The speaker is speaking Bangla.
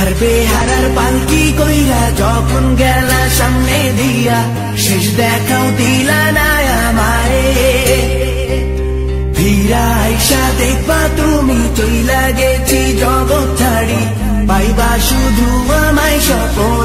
আর বেহারার পালকি কইরা যখন গেলা সামনে দিয়া, শেষ দেখাও দিলা না আমারে। ফিরা আইসা দেখবা তুমি চইলা গেছি জগৎ ছাড়ি, পাইবা শুধু আমায় স্বপন